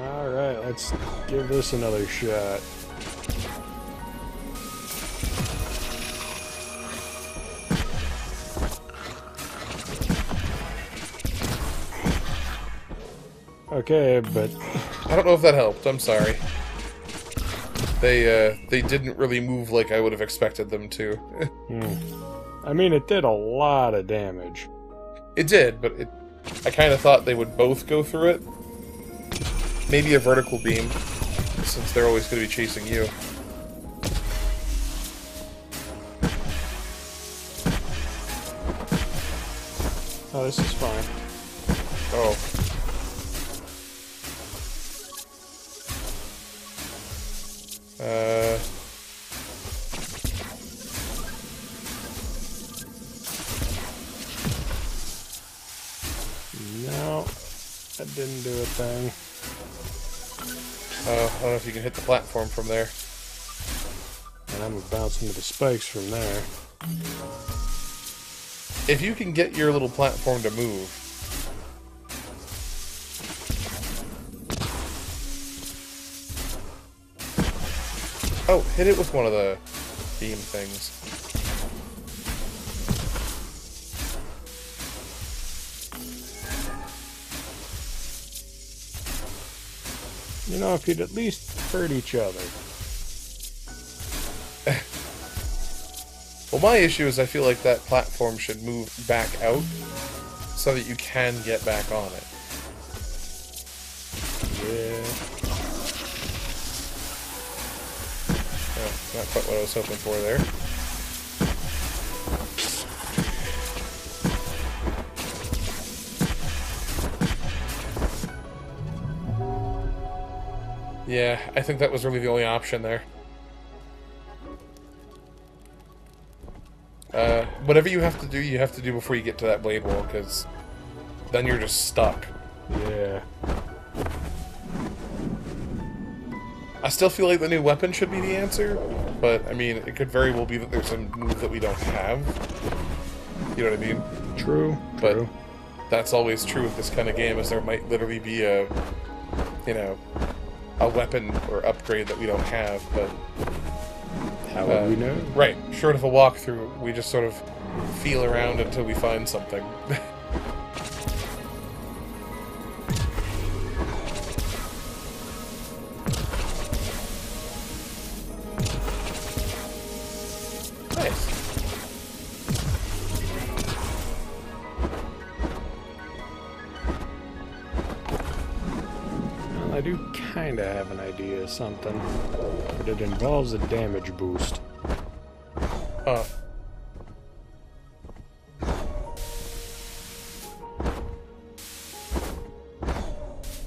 Alright, let's give this another shot. Okay, but I don't know if that helped. I'm sorry. They uh, they didn't really move like I would have expected them to. hmm. I mean, it did a lot of damage. it did, but it. I kind of thought they would both go through it. Maybe a vertical beam, since they're always going to be chasing you. Oh, this is fine. Oh. Uh. No, that didn't do a thing. Uh, I don't know if you can hit the platform from there. And I'm gonna bounce into the spikes from there. If you can get your little platform to move. Oh, hit it with one of the beam things. You know, if you'd at least hurt each other. Well, my issue is I feel like that platform should move back out so that you can get back on it. Yeah. Oh, not quite what I was hoping for there. Yeah, I think that was really the only option there. Uh, whatever you have to do, you have to do before you get to that blade wall, because then you're just stuck. Yeah. I still feel like the new weapon should be the answer, but I mean, it could very well be that there's a move that we don't have. You know what I mean? True. But True. that's always true with this kind of game, is there might literally be a, you know, a weapon or upgrade that we don't have, but How would uh, we know? right, short of a walkthrough, we just sort of feel around until we find something. I kinda have an idea of something. But it involves a damage boost. Huh.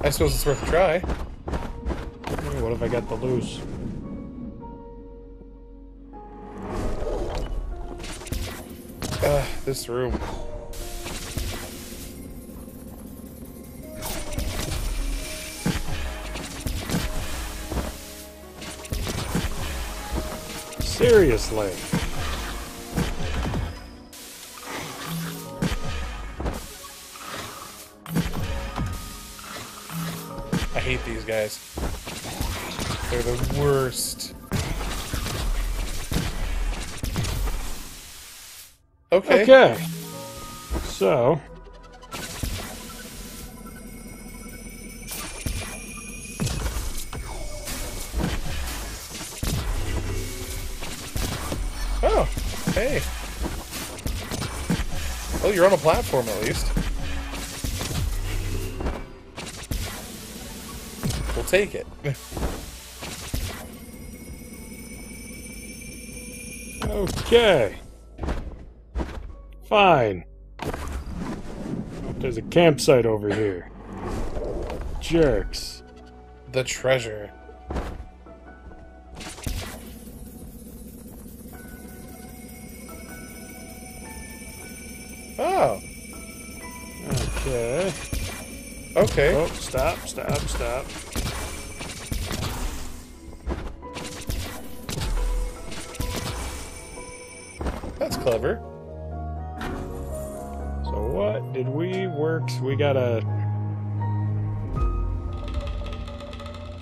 I suppose it's worth a try. What have I got to lose? Ugh, this room. Seriously. I hate these guys. They're the worst. Okay. Okay. So. Hey. Oh, you're on a platform at least. We'll take it. Okay. Fine. There's a campsite over here. Jerks. the treasure. Okay. Oh, stop, stop, stop. That's clever. So what did we work? We got a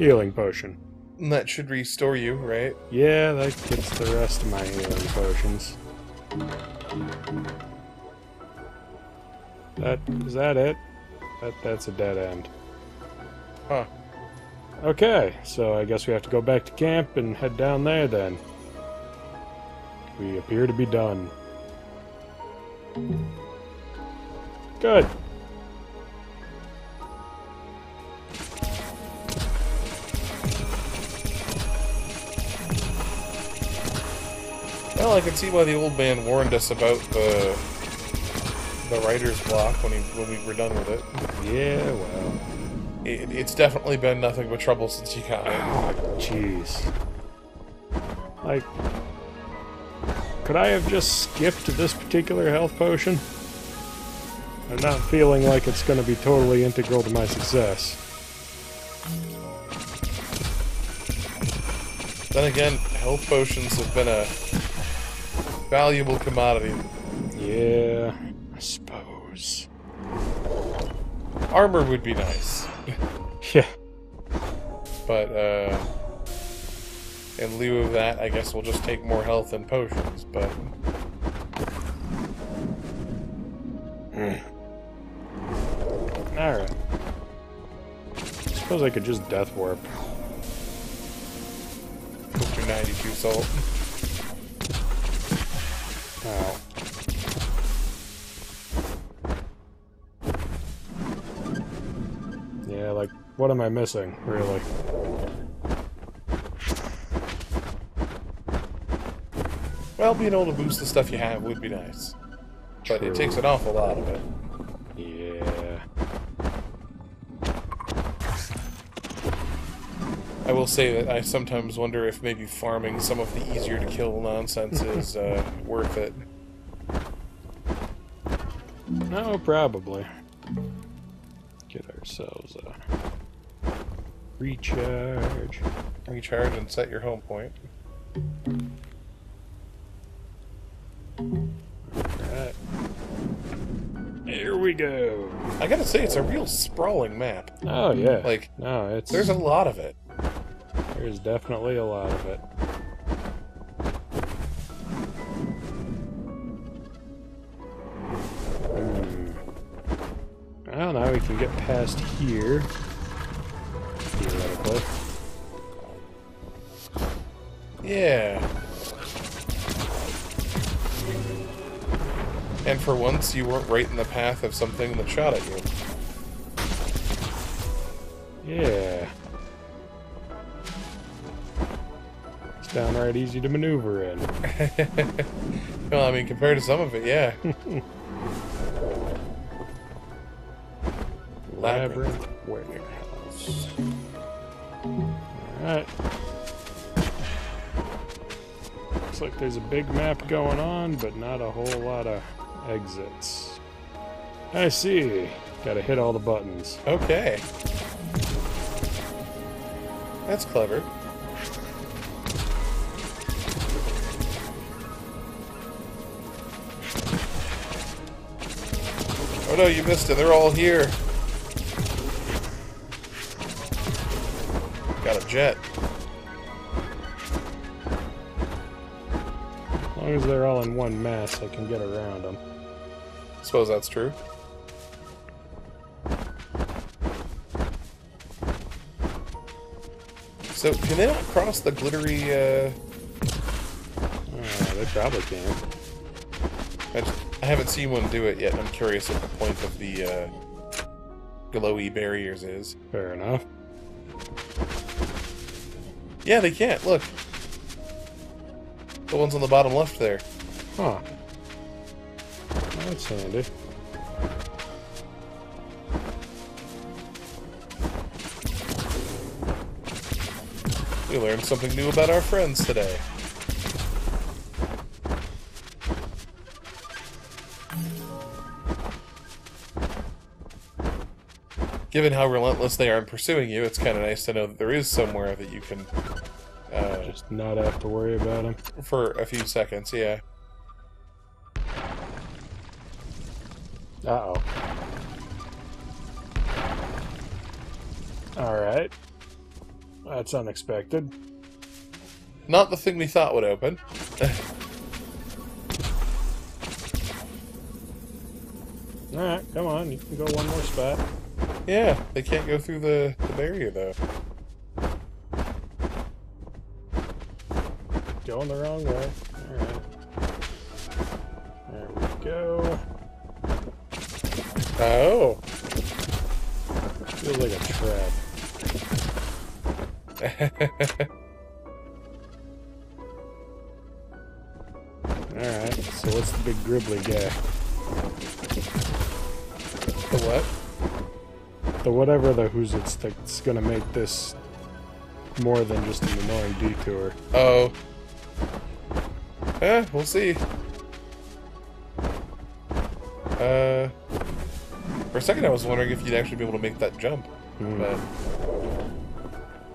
Healing potion. And that should restore you, right? Yeah, that gets the rest of my healing potions. That is that it? That that's a dead end. Huh. Okay, so I guess we have to go back to camp and head down there then. We appear to be done. Good. Well, I can see why the old man warned us about the the writer's block when he when we were done with it. Yeah, well. it it's definitely been nothing but trouble since you got it. Jeez. Like, could I have just skipped this particular health potion? I'm not feeling like it's going to be totally integral to my success. Then again, health potions have been a valuable commodity. Yeah, I suppose. Armor would be nice, Yeah. but uh, in lieu of that, I guess we'll just take more health and potions. But Alright. Suppose I could just death warp. with your 92 salt. Ow. What am I missing, really? Well, being able to boost the stuff you have would be nice, but True. it takes an awful lot of it. Yeah. I will say that I sometimes wonder if maybe farming some of the easier to kill nonsense is uh, worth it. No, probably. Get ourselves a recharge. Recharge and set your home point. Alright. Here we go. I gotta say, it's a real sprawling map. Oh yeah. Like, no, it's there's a lot of it. there's definitely a lot of it. Hmm. Well, now we can get past here. Yeah. And for once, you weren't right in the path of something that shot at you. Yeah. It's downright easy to maneuver in. well, I mean, compared to some of it, yeah. Labyrinth Warehouse. Alright. Looks like there's a big map going on, but not a whole lot of exits. I see. Gotta hit all the buttons. Okay. That's clever. Oh no, you missed it. They're all here. Got a jet. As long as they're all in one mass, I can get around them. Suppose that's true. So, can they not cross the glittery, uh... Uh, they probably can. I, just, I haven't seen one do it yet. I'm curious what the point of the, uh... Glowy barriers is. Fair enough. Yeah, they can't. Look. The ones on the bottom left there. Huh. That's handy. We learned something new about our friends today. Given how relentless they are in pursuing you, it's kind of nice to know that there is somewhere that you can, uh, Just not have to worry about them. for a few seconds, yeah. Uh oh. Alright. that's unexpected. Not the thing we thought would open. Alright, come on, you can go one more spot. Yeah, they can't go through the, the barrier, though. Going the wrong way. Alright. There we go. Oh. Feels like a trap. Alright, so what's the big gribbly guy? the what? The whatever the who's it's that's gonna make this more than just an annoying detour. Oh. Eh, we'll see. Uh, for a second I was wondering if you'd actually be able to make that jump, Hmm. but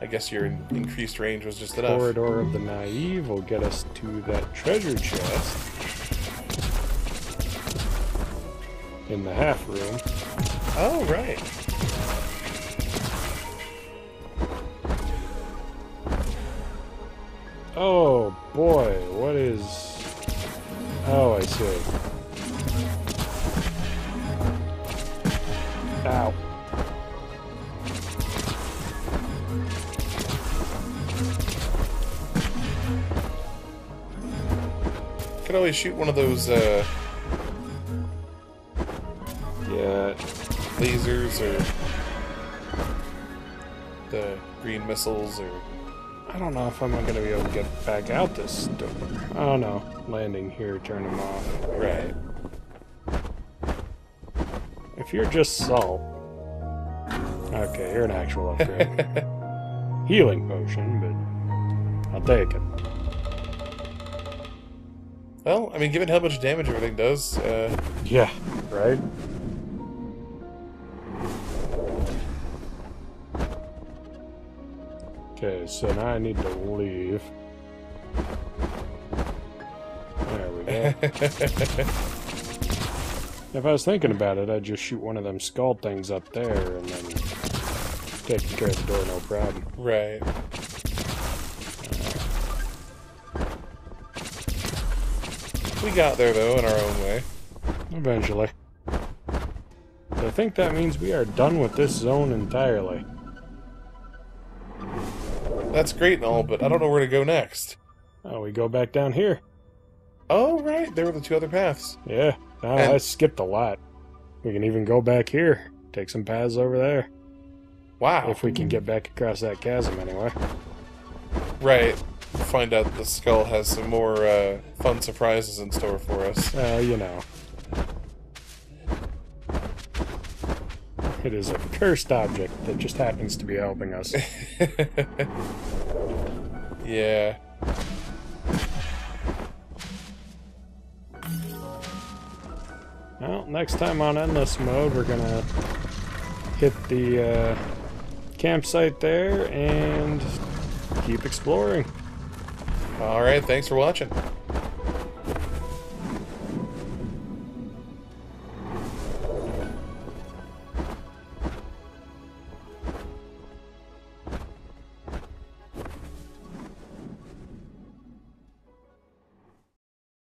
I guess your increased range was just enough. Corridor of the Naive will get us to that treasure chest in the half room. Oh, right. Oh boy, what is. Oh, I see. Ow. Could always shoot one of those uh, Yeah, lasers or the green missiles or. I don't know if I'm gonna be able to get back out this door. Oh no, landing here, turn them off. Right. If you're just salt. Okay, you're an actual upgrade. Healing potion, but I'll take it. Well, I mean, given how much damage everything does, uh, Yeah, right? Okay, so now I need to leave. There we go. if I was thinking about it, I'd just shoot one of them skull things up there and then take care of the door, no problem. right. We got there, though, in our own way. Eventually. I think that means we are done with this zone entirely. That's great and all, but I don't know where to go next. Oh, we go back down here. Oh, right, there were the two other paths. Yeah, oh, And- I skipped a lot. We can even go back here. Take some paths over there. Wow. If we can get back across that chasm anyway. Right. Find out the skull has some more uh, fun surprises in store for us. Uh, you know. It is a cursed object that just happens to be helping us. yeah. well, next time on Endless Mode, we're gonna hit the uh, campsite there and keep exploring. All right, thanks for watching.